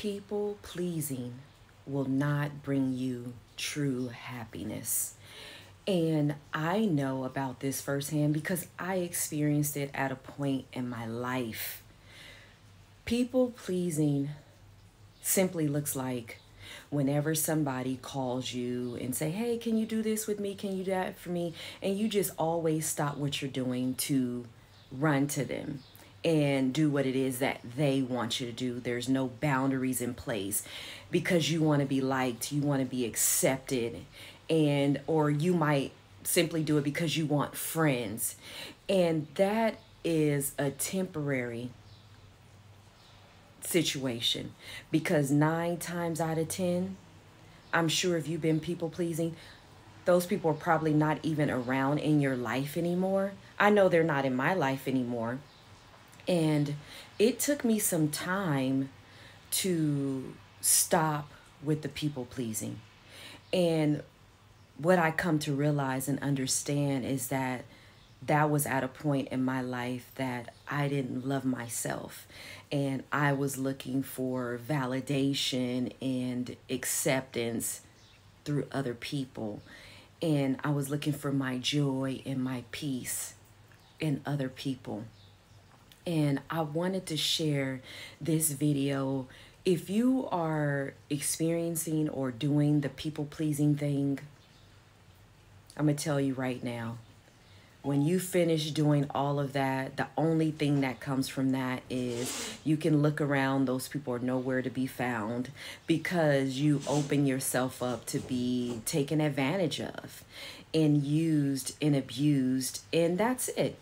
People pleasing will not bring you true happiness. And I know about this firsthand because I experienced it at a point in my life. People pleasing simply looks like whenever somebody calls you and say, "Hey, can you do this with me? Can you do that for me?" and you just always stop what you're doing to run to them and do what it is that they want you to do. There's no boundaries in place because you want to be liked, you want to be accepted, and or you might simply do it because you want friends. And that is a temporary situation because 9 times out of 10 I'm sure if you've been people pleasing those people are probably not even around in your life anymore. I know they're not in my life anymore and it took me some time to stop with the people pleasing. And what I come to realize and understand is that that was at a point in my life that I didn't love myself. And I was looking for validation and acceptance through other people. And I was looking for my joy and my peace in other people and I wanted to share this video. If you are experiencing or doing the people pleasing thing, I'm going to tell you right now. When you finish doing all of that, the only thing that comes from that is you can look around, those people are nowhere to be found because you open yourself up to be taken advantage of and used and abused, and that's it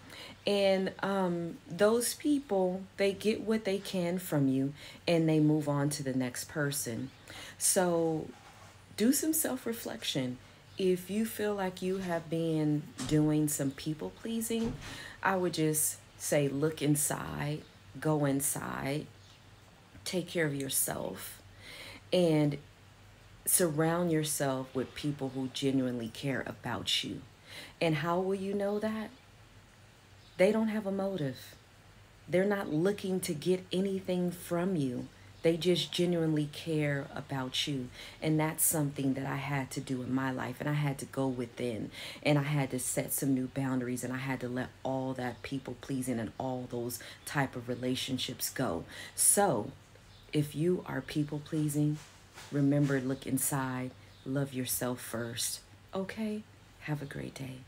and um, those people, they get what they can from you and they move on to the next person. So do some self reflection. If you feel like you have been doing some people pleasing, I would just say look inside, go inside, take care of yourself, and surround yourself with people who genuinely care about you. And how will you know that? They don't have a motive. They're not looking to get anything from you. They just genuinely care about you. And that's something that I had to do in my life. And I had to go within and I had to set some new boundaries and I had to let all that people pleasing and all those type of relationships go. So if you are people pleasing, remember look inside, love yourself first. Okay? Have a great day.